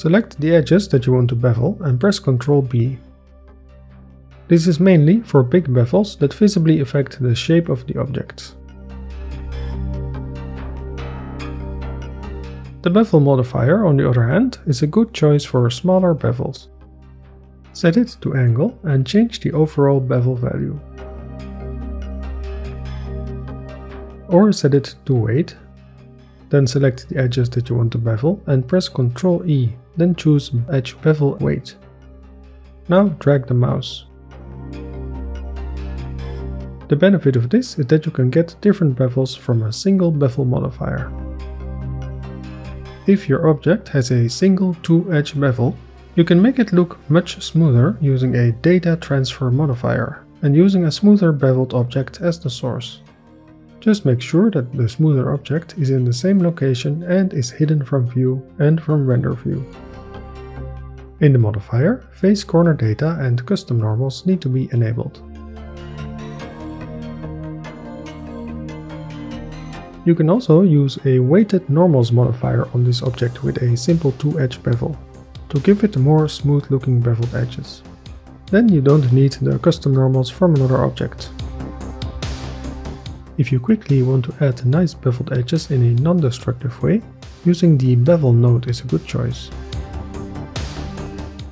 select the edges that you want to bevel and press Ctrl B. This is mainly for big bevels that visibly affect the shape of the object. The bevel modifier, on the other hand, is a good choice for smaller bevels. Set it to angle and change the overall bevel value. Or set it to weight. Then select the edges that you want to bevel and press Ctrl E, then choose Edge Bevel Weight. Now drag the mouse. The benefit of this is that you can get different bevels from a single bevel modifier. If your object has a single 2-edge bevel, you can make it look much smoother using a data transfer modifier and using a smoother beveled object as the source. Just make sure that the smoother object is in the same location and is hidden from view and from render view. In the modifier, face corner data and custom normals need to be enabled. You can also use a weighted normals modifier on this object with a simple 2-edge bevel, to give it more smooth looking beveled edges. Then you don't need the custom normals from another object. If you quickly want to add nice beveled edges in a non-destructive way, using the bevel node is a good choice.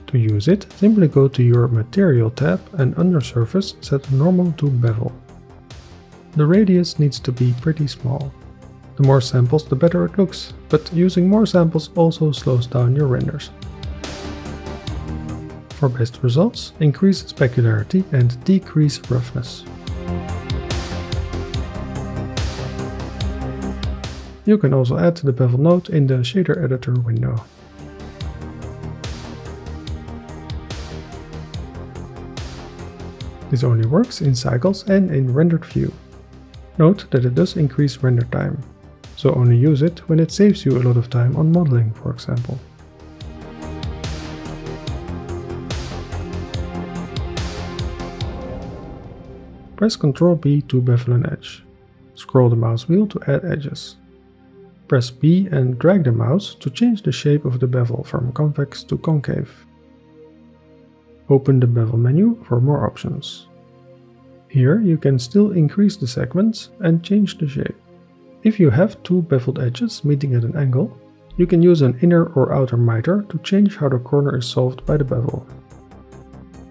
To use it, simply go to your Material tab and under Surface set Normal to Bevel. The radius needs to be pretty small. The more samples the better it looks, but using more samples also slows down your renders. For best results, increase specularity and decrease roughness. You can also add the bevel node in the shader editor window. This only works in cycles and in rendered view. Note that it does increase render time, so only use it when it saves you a lot of time on modeling, for example. Press Ctrl B to bevel an edge. Scroll the mouse wheel to add edges. Press B and drag the mouse to change the shape of the bevel from convex to concave. Open the bevel menu for more options. Here you can still increase the segments and change the shape. If you have two beveled edges meeting at an angle, you can use an inner or outer miter to change how the corner is solved by the bevel.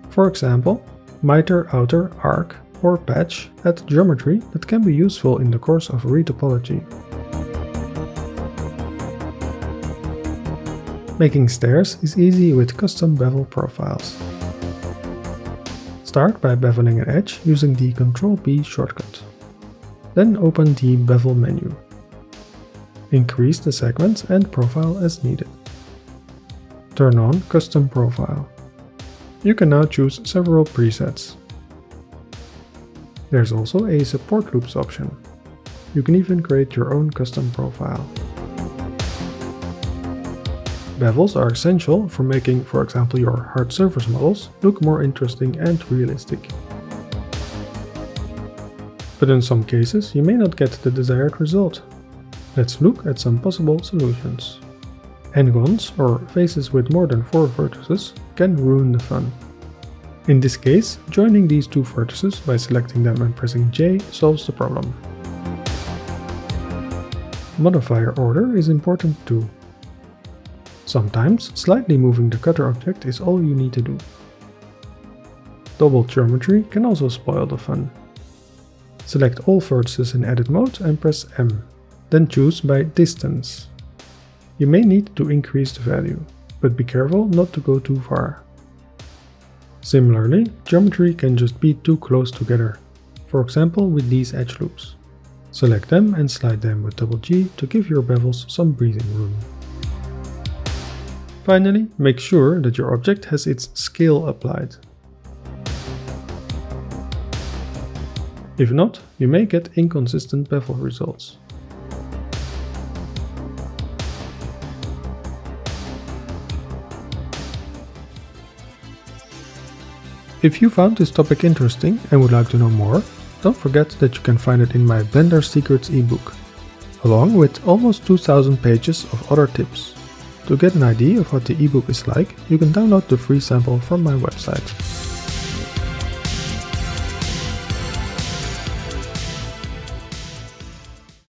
For example, miter outer arc or patch add geometry that can be useful in the course of retopology. Making stairs is easy with custom bevel profiles. Start by beveling an edge using the Ctrl B shortcut. Then open the bevel menu. Increase the segments and profile as needed. Turn on Custom Profile. You can now choose several presets. There's also a support loops option. You can even create your own custom profile. Bevels are essential for making, for example, your hard surface models look more interesting and realistic. But in some cases you may not get the desired result. Let's look at some possible solutions. N-gons, or faces with more than 4 vertices, can ruin the fun. In this case, joining these two vertices by selecting them and pressing J solves the problem. Modifier order is important too. Sometimes, slightly moving the cutter object is all you need to do. Double geometry can also spoil the fun. Select all vertices in edit mode and press M, then choose by distance. You may need to increase the value, but be careful not to go too far. Similarly, geometry can just be too close together, for example with these edge loops. Select them and slide them with double G to give your bevels some breathing room. Finally, make sure that your object has its scale applied. If not, you may get inconsistent bevel results. If you found this topic interesting and would like to know more, don't forget that you can find it in my Blender Secrets ebook, along with almost 2000 pages of other tips. To get an idea of what the ebook is like, you can download the free sample from my website.